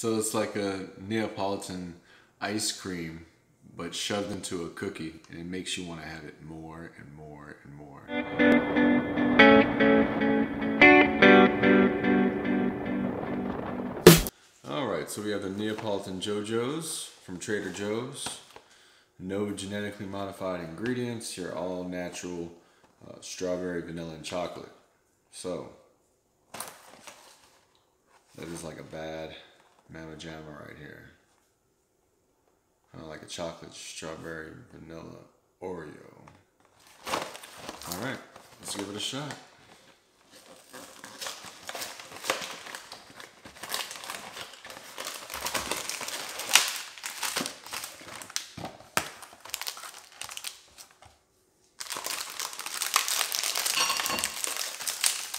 So it's like a Neapolitan ice cream, but shoved into a cookie, and it makes you want to have it more and more and more. All right, so we have the Neapolitan Joe-Joe's from Trader Joe's. No genetically modified ingredients. You're all natural uh, strawberry, vanilla, and chocolate. So, that is like a bad Mama Jamma right here. Kind of like a chocolate, strawberry, vanilla, Oreo. All right, let's give it a shot.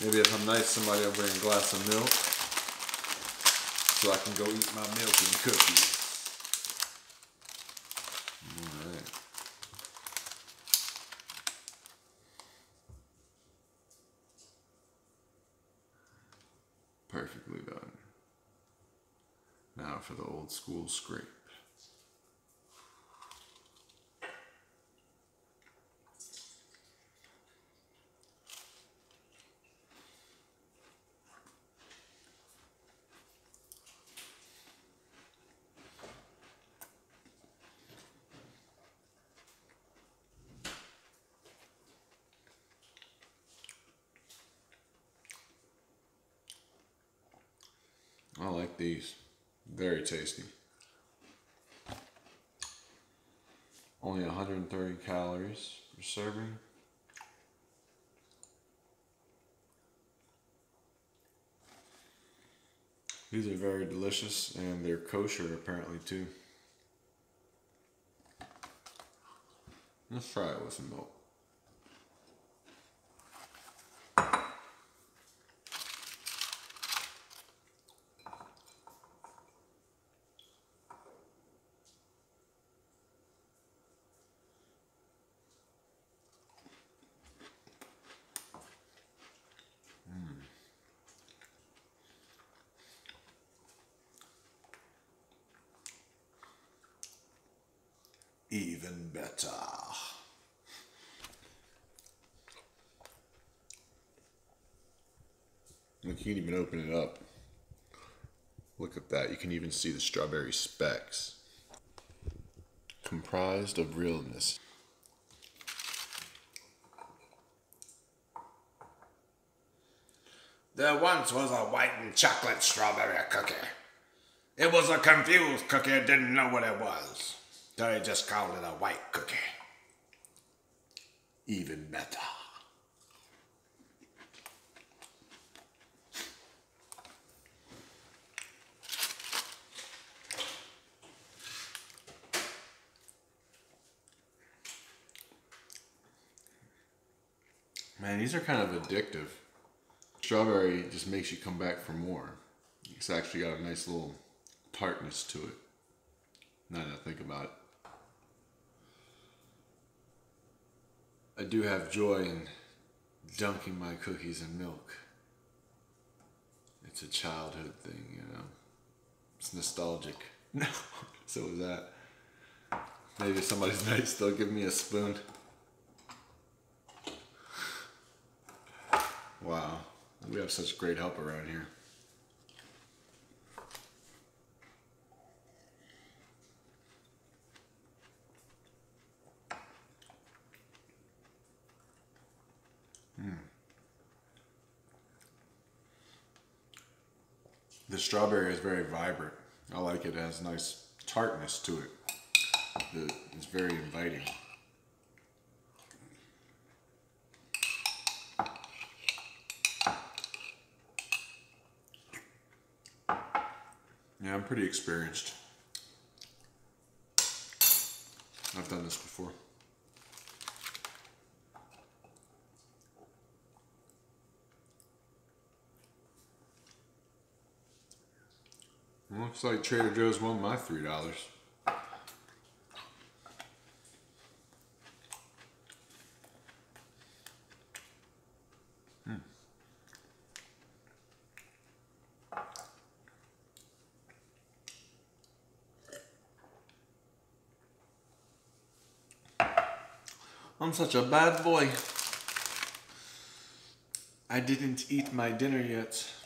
Maybe if I'm nice, somebody will bring a glass of milk so I can go eat my milk and cookies. Perfectly done. Now for the old school scrape. I like these. Very tasty. Only 130 calories per serving. These are very delicious and they're kosher apparently too. Let's try it with some milk. Even better. You can't even open it up. Look at that. You can even see the strawberry specks. Comprised of realness. There once was a white and chocolate strawberry cookie. It was a confused cookie, didn't know what it was. They just called it a white cookie. Even better. Man, these are kind of addictive. Strawberry just makes you come back for more. It's actually got a nice little tartness to it. Now that I think about it. I do have joy in dunking my cookies in milk. It's a childhood thing, you know. It's nostalgic. No, so is that. Maybe if somebody's nice, they'll give me a spoon. Wow, we have such great help around here. The strawberry is very vibrant. I like it. It has nice tartness to it. It's very inviting. Yeah, I'm pretty experienced. I've done this before. it's like Trader Joe's won my three dollars. Hmm. I'm such a bad boy. I didn't eat my dinner yet.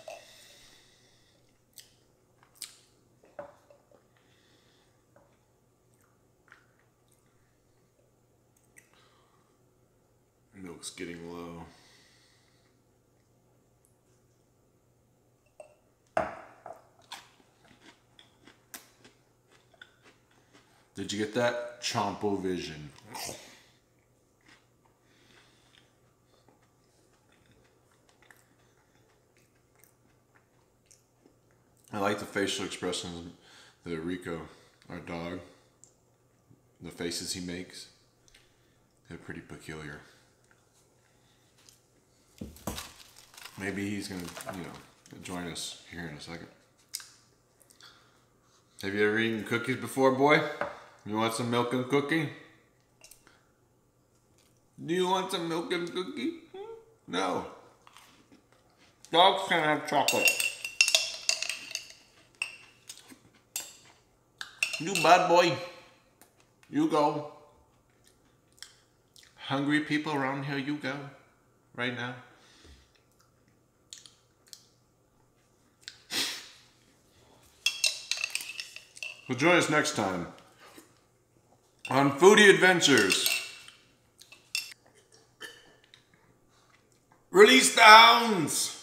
Milk's getting low. Did you get that? Chompo Vision. I like the facial expressions that Rico, our dog, the faces he makes. They're pretty peculiar. Maybe he's gonna, you know, join us here in a second. Have you ever eaten cookies before, boy? You want some milk and cookie? Do you want some milk and cookie? Hmm? No. Dogs can have chocolate. You bad boy. You go. Hungry people around here, you go. Right now. Well, join us next time on Foodie Adventures. Release the hounds!